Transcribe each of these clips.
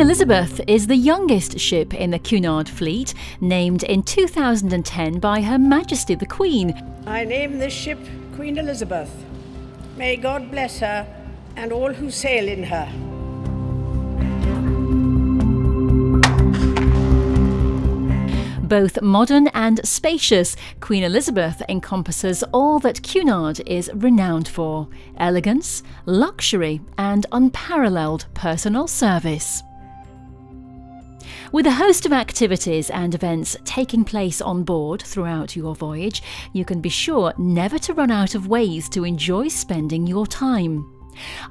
Elizabeth is the youngest ship in the Cunard fleet, named in 2010 by Her Majesty the Queen. I name this ship Queen Elizabeth. May God bless her and all who sail in her. Both modern and spacious, Queen Elizabeth encompasses all that Cunard is renowned for elegance, luxury, and unparalleled personal service. With a host of activities and events taking place on board throughout your voyage, you can be sure never to run out of ways to enjoy spending your time.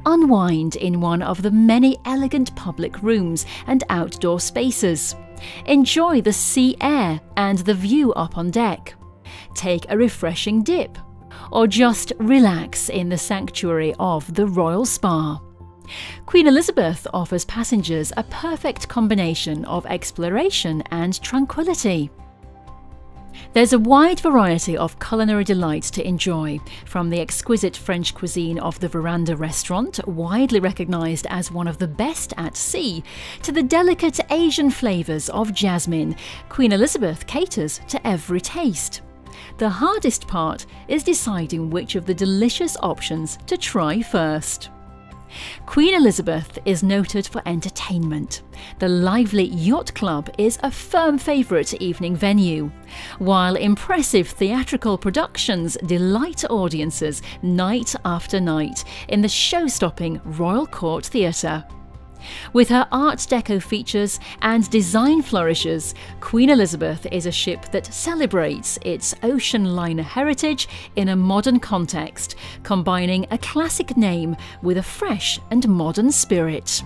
Unwind in one of the many elegant public rooms and outdoor spaces. Enjoy the sea air and the view up on deck. Take a refreshing dip. Or just relax in the sanctuary of the Royal Spa. Queen Elizabeth offers passengers a perfect combination of exploration and tranquility. There's a wide variety of culinary delights to enjoy, from the exquisite French cuisine of the Verandah restaurant, widely recognised as one of the best at sea, to the delicate Asian flavours of jasmine. Queen Elizabeth caters to every taste. The hardest part is deciding which of the delicious options to try first. Queen Elizabeth is noted for entertainment. The lively Yacht Club is a firm favourite evening venue, while impressive theatrical productions delight audiences night after night in the show stopping Royal Court Theatre. With her Art Deco features and design flourishes, Queen Elizabeth is a ship that celebrates its ocean liner heritage in a modern context, combining a classic name with a fresh and modern spirit.